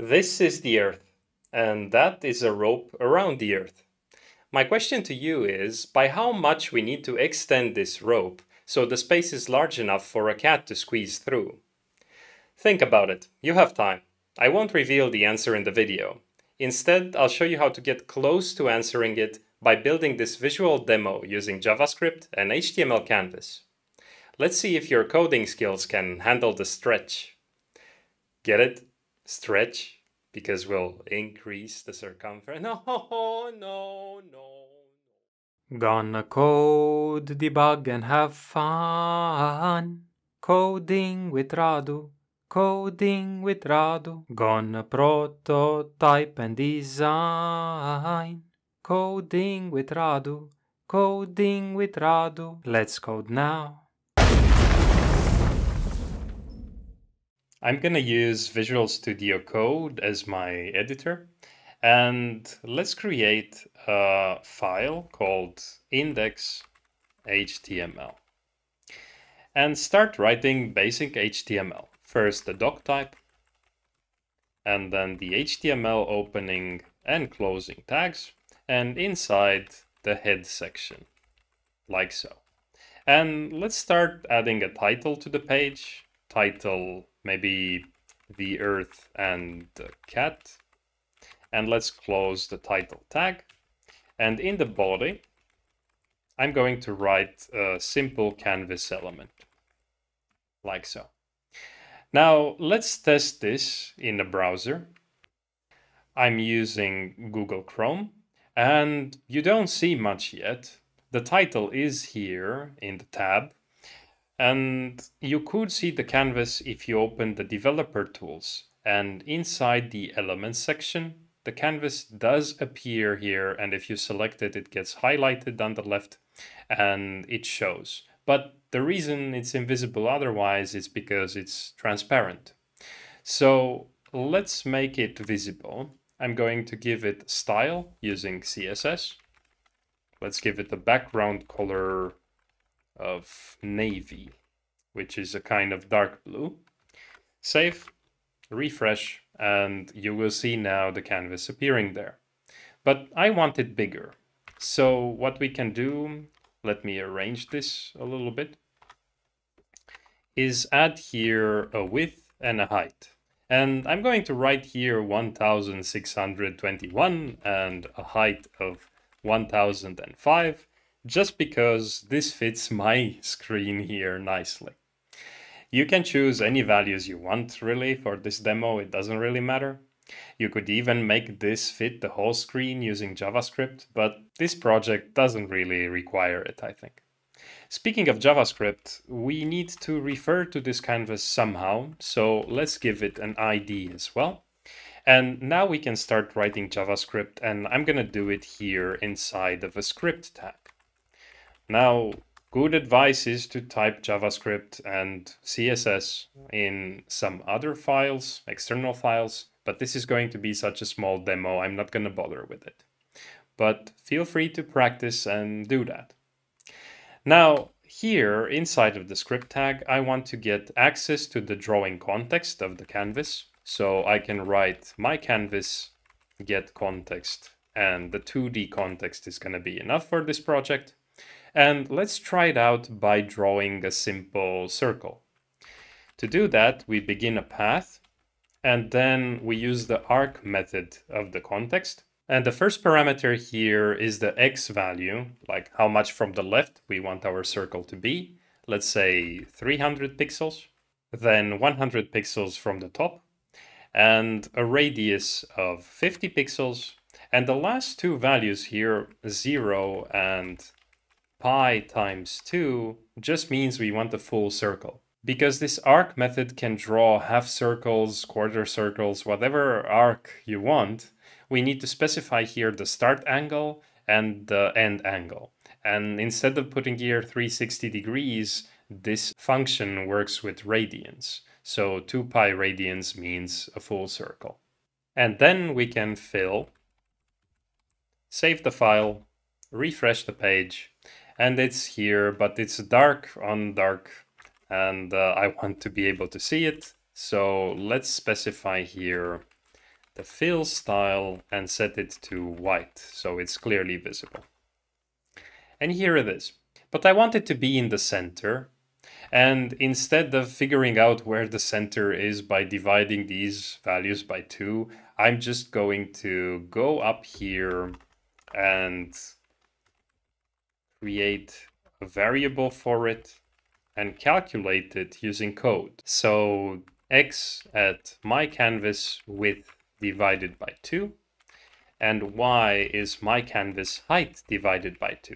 This is the Earth, and that is a rope around the Earth. My question to you is, by how much we need to extend this rope so the space is large enough for a cat to squeeze through? Think about it, you have time. I won't reveal the answer in the video. Instead, I'll show you how to get close to answering it by building this visual demo using JavaScript and HTML canvas. Let's see if your coding skills can handle the stretch. Get it? Stretch? Because we'll increase the circumference. No, no, no. Gonna code, debug, and have fun. Coding with Radu. Coding with Radu. Gonna prototype and design. Coding with Radu. Coding with Radu. Let's code now. I'm gonna use Visual Studio Code as my editor. And let's create a file called index.html and start writing basic HTML. First the doc type, and then the HTML opening and closing tags, and inside the head section, like so. And let's start adding a title to the page. Title, maybe the earth and the cat. And let's close the title tag. And in the body, I'm going to write a simple canvas element, like so. Now let's test this in the browser. I'm using Google Chrome and you don't see much yet. The title is here in the tab and you could see the canvas if you open the developer tools and inside the elements section the canvas does appear here and if you select it it gets highlighted on the left and it shows but the reason it's invisible otherwise is because it's transparent. So let's make it visible. I'm going to give it style using CSS. Let's give it a background color of navy, which is a kind of dark blue. Save, refresh, and you will see now the canvas appearing there. But I want it bigger. So what we can do let me arrange this a little bit, is add here a width and a height. And I'm going to write here 1621 and a height of 1005, just because this fits my screen here nicely. You can choose any values you want really for this demo, it doesn't really matter. You could even make this fit the whole screen using JavaScript, but this project doesn't really require it, I think. Speaking of JavaScript, we need to refer to this canvas somehow, so let's give it an ID as well. And now we can start writing JavaScript, and I'm gonna do it here inside of a script tag. Now, good advice is to type JavaScript and CSS in some other files, external files, but this is going to be such a small demo, I'm not going to bother with it. But feel free to practice and do that. Now, here inside of the script tag, I want to get access to the drawing context of the canvas. So I can write my canvas get context and the 2D context is going to be enough for this project. And let's try it out by drawing a simple circle. To do that, we begin a path and then we use the arc method of the context. And the first parameter here is the x value, like how much from the left we want our circle to be. Let's say 300 pixels, then 100 pixels from the top, and a radius of 50 pixels. And the last two values here, 0 and pi times 2, just means we want the full circle because this arc method can draw half circles, quarter circles, whatever arc you want, we need to specify here the start angle and the end angle. And instead of putting here 360 degrees, this function works with radians. So 2 pi radians means a full circle. And then we can fill, save the file, refresh the page, and it's here, but it's dark on dark and uh, I want to be able to see it. So let's specify here the fill style and set it to white so it's clearly visible. And here it is. But I want it to be in the center. And instead of figuring out where the center is by dividing these values by 2, I'm just going to go up here and create a variable for it and calculate it using code. So x at my canvas width divided by 2 and y is my canvas height divided by 2.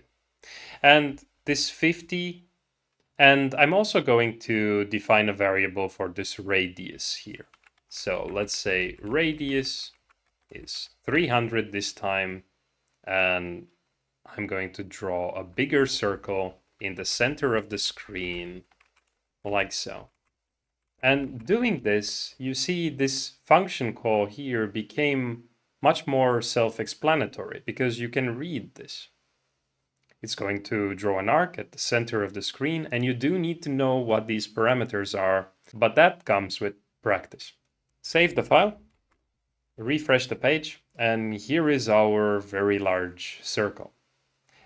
And this 50 and I'm also going to define a variable for this radius here. So let's say radius is 300 this time and I'm going to draw a bigger circle in the center of the screen like so. And doing this, you see this function call here became much more self-explanatory because you can read this. It's going to draw an arc at the center of the screen and you do need to know what these parameters are, but that comes with practice. Save the file, refresh the page, and here is our very large circle.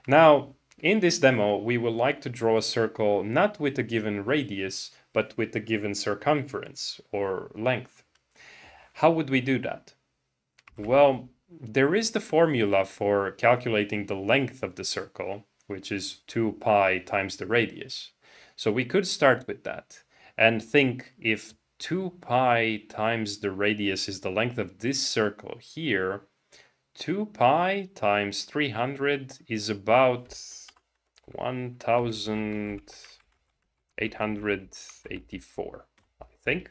Now, in this demo, we would like to draw a circle not with a given radius, but with a given circumference or length. How would we do that? Well, there is the formula for calculating the length of the circle, which is 2 pi times the radius. So we could start with that and think if 2 pi times the radius is the length of this circle here, 2 pi times 300 is about 1884, I think.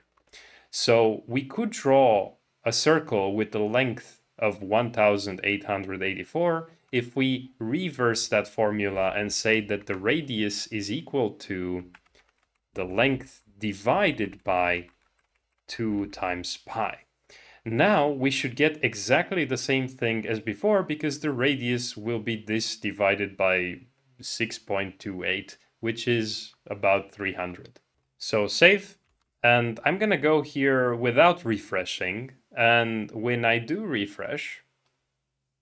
So we could draw a circle with the length of 1884 if we reverse that formula and say that the radius is equal to the length divided by 2 times pi. Now we should get exactly the same thing as before because the radius will be this divided by 6.28, which is about 300. So save, and I'm gonna go here without refreshing, and when I do refresh,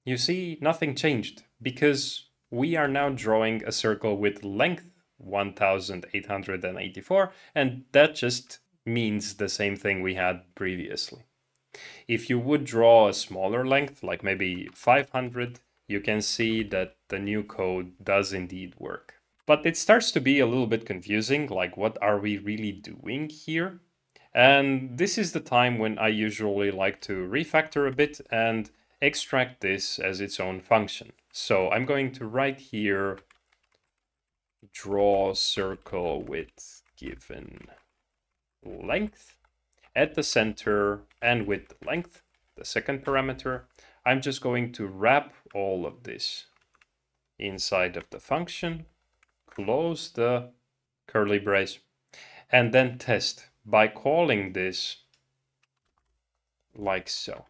you see nothing changed because we are now drawing a circle with length 1884 and that just means the same thing we had previously. If you would draw a smaller length, like maybe 500, you can see that the new code does indeed work. But it starts to be a little bit confusing, like what are we really doing here? And this is the time when I usually like to refactor a bit and extract this as its own function. So I'm going to write here draw circle with given length at the center and with length, the second parameter. I'm just going to wrap all of this inside of the function close the curly brace, and then test by calling this like so.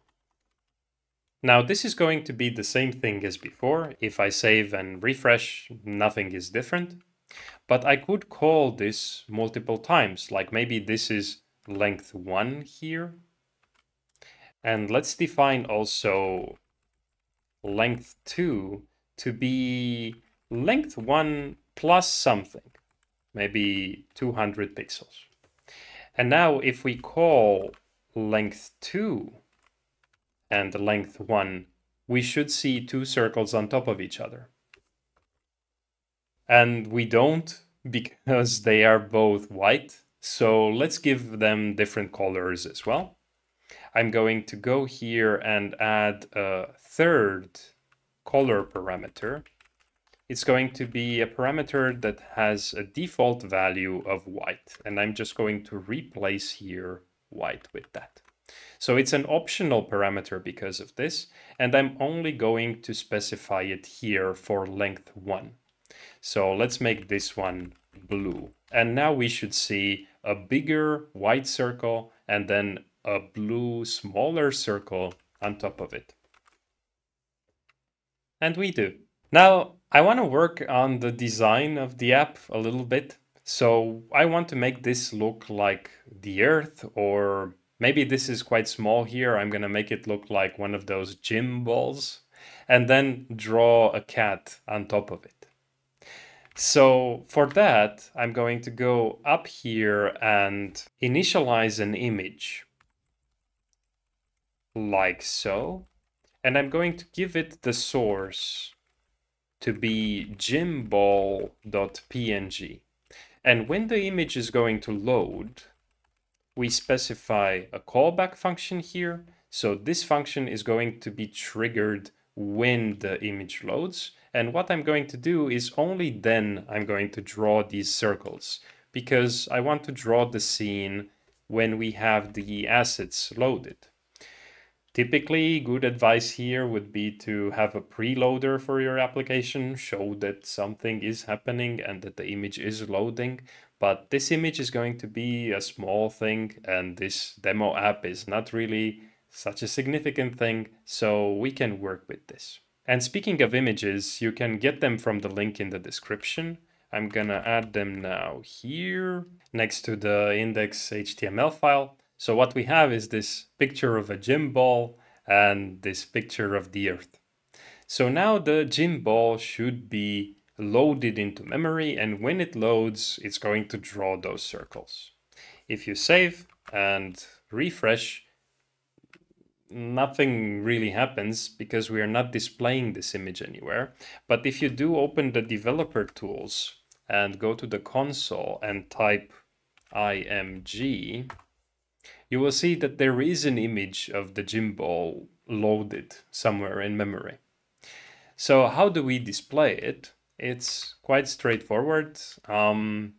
Now this is going to be the same thing as before. If I save and refresh, nothing is different. But I could call this multiple times, like maybe this is length 1 here. And let's define also length 2 to be length 1 plus something, maybe 200 pixels. And now if we call length 2 and length 1, we should see two circles on top of each other. And we don't because they are both white. So let's give them different colors as well. I'm going to go here and add a third color parameter it's going to be a parameter that has a default value of white. And I'm just going to replace here white with that. So it's an optional parameter because of this. And I'm only going to specify it here for length one. So let's make this one blue. And now we should see a bigger white circle and then a blue smaller circle on top of it. And we do. Now, I want to work on the design of the app a little bit. So I want to make this look like the Earth or Maybe this is quite small here. I'm going to make it look like one of those gym balls and then draw a cat on top of it. So for that, I'm going to go up here and initialize an image like so. And I'm going to give it the source to be gymball.png. And when the image is going to load, we specify a callback function here. So this function is going to be triggered when the image loads. And what I'm going to do is only then I'm going to draw these circles because I want to draw the scene when we have the assets loaded. Typically, good advice here would be to have a preloader for your application, show that something is happening and that the image is loading. But this image is going to be a small thing and this demo app is not really such a significant thing, so we can work with this. And speaking of images, you can get them from the link in the description. I'm gonna add them now here next to the index HTML file. So what we have is this picture of a gym ball and this picture of the earth. So now the gym ball should be loaded into memory and when it loads, it's going to draw those circles. If you save and refresh, nothing really happens because we are not displaying this image anywhere. But if you do open the developer tools and go to the console and type img, you will see that there is an image of the gym ball loaded somewhere in memory. So how do we display it? It's quite straightforward. Um,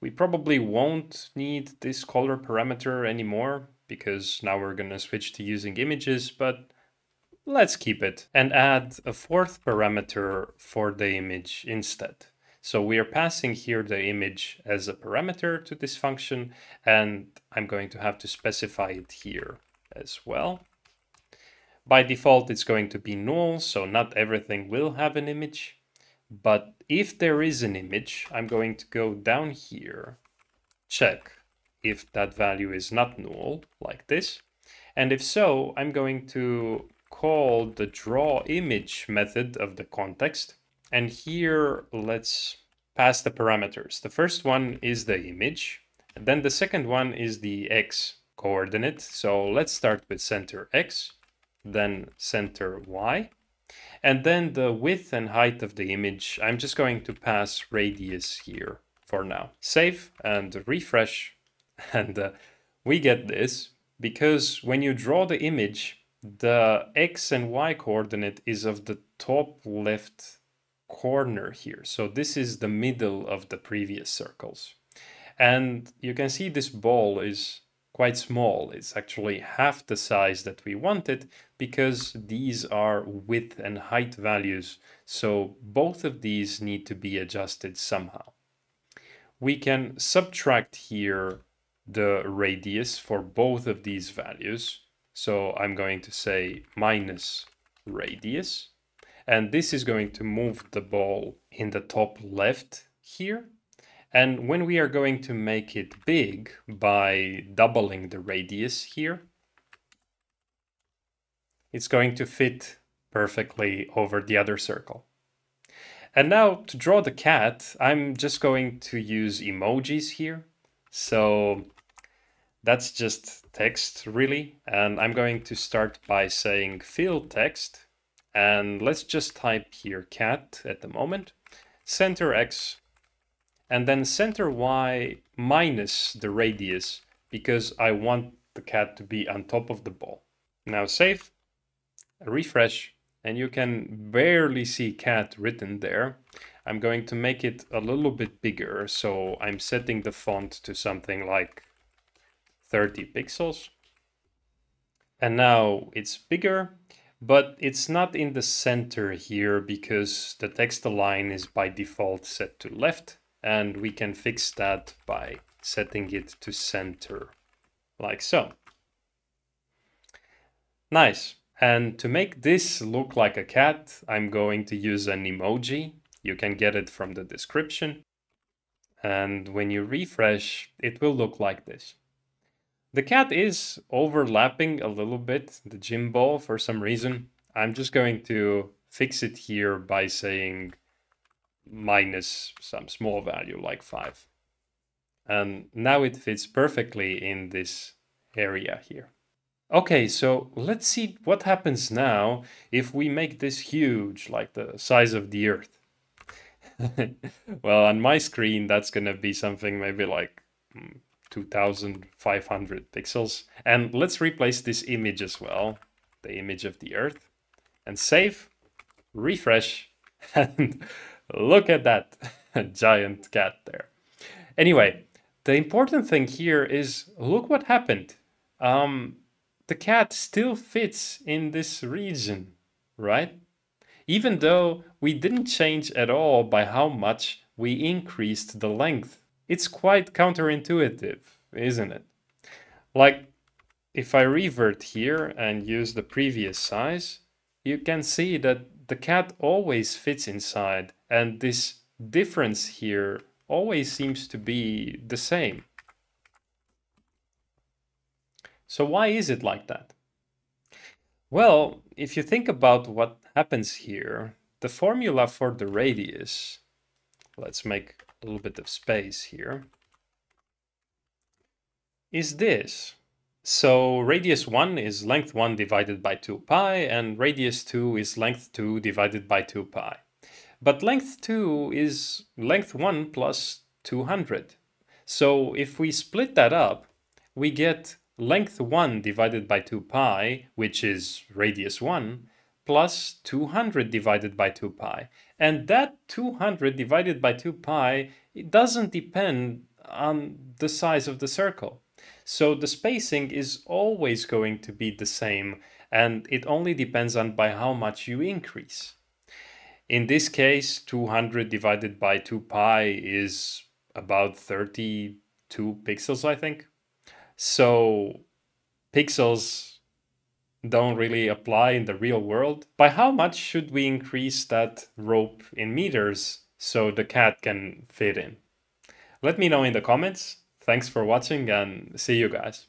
we probably won't need this color parameter anymore because now we're going to switch to using images, but let's keep it and add a fourth parameter for the image instead. So we are passing here the image as a parameter to this function, and I'm going to have to specify it here as well. By default, it's going to be null, so not everything will have an image. But if there is an image, I'm going to go down here, check if that value is not null, like this. And if so, I'm going to call the draw image method of the context and here, let's pass the parameters. The first one is the image. And then the second one is the x coordinate. So let's start with center x, then center y. And then the width and height of the image, I'm just going to pass radius here for now. Save and refresh. And uh, we get this because when you draw the image, the x and y coordinate is of the top left corner here. So this is the middle of the previous circles. And you can see this ball is quite small. It's actually half the size that we wanted because these are width and height values. So both of these need to be adjusted somehow. We can subtract here the radius for both of these values. So I'm going to say minus radius. And this is going to move the ball in the top left here. And when we are going to make it big by doubling the radius here, it's going to fit perfectly over the other circle. And now to draw the cat, I'm just going to use emojis here. So that's just text really. And I'm going to start by saying fill text and let's just type here cat at the moment, center x, and then center y minus the radius because I want the cat to be on top of the ball. Now save, refresh, and you can barely see cat written there. I'm going to make it a little bit bigger, so I'm setting the font to something like 30 pixels. And now it's bigger, but it's not in the center here because the text align is by default set to left and we can fix that by setting it to center like so. Nice. And to make this look like a cat, I'm going to use an emoji. You can get it from the description. And when you refresh, it will look like this. The cat is overlapping a little bit the gym ball for some reason. I'm just going to fix it here by saying minus some small value like 5. And now it fits perfectly in this area here. Okay, so let's see what happens now if we make this huge, like the size of the Earth. well, on my screen, that's going to be something maybe like hmm, 2500 pixels. And let's replace this image as well, the image of the Earth, and save, refresh, and look at that giant cat there. Anyway, the important thing here is look what happened. Um, the cat still fits in this region, right? Even though we didn't change at all by how much we increased the length. It's quite counterintuitive, isn't it? Like, if I revert here and use the previous size, you can see that the cat always fits inside and this difference here always seems to be the same. So why is it like that? Well, if you think about what happens here, the formula for the radius, let's make a little bit of space here, is this. So radius 1 is length 1 divided by 2 pi, and radius 2 is length 2 divided by 2 pi. But length 2 is length 1 plus 200. So if we split that up, we get length 1 divided by 2 pi, which is radius 1, plus 200 divided by 2 pi. And that 200 divided by 2 pi, it doesn't depend on the size of the circle. So the spacing is always going to be the same and it only depends on by how much you increase. In this case, 200 divided by 2 pi is about 32 pixels, I think. So pixels don't really apply in the real world. By how much should we increase that rope in meters so the cat can fit in? Let me know in the comments. Thanks for watching and see you guys.